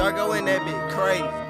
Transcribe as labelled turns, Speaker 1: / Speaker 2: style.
Speaker 1: Darko in that bit crazy.